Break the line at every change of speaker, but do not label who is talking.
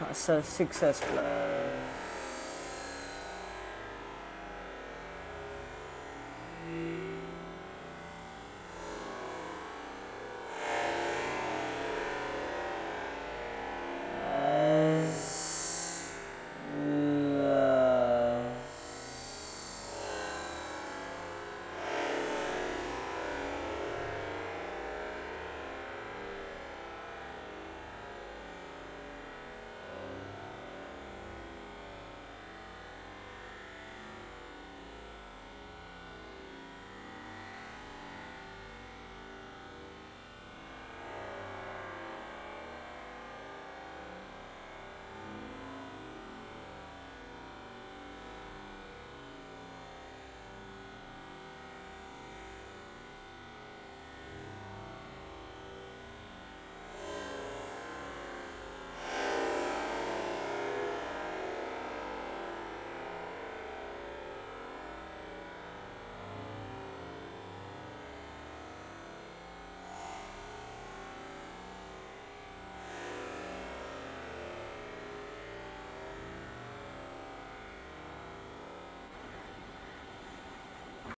uh, successful.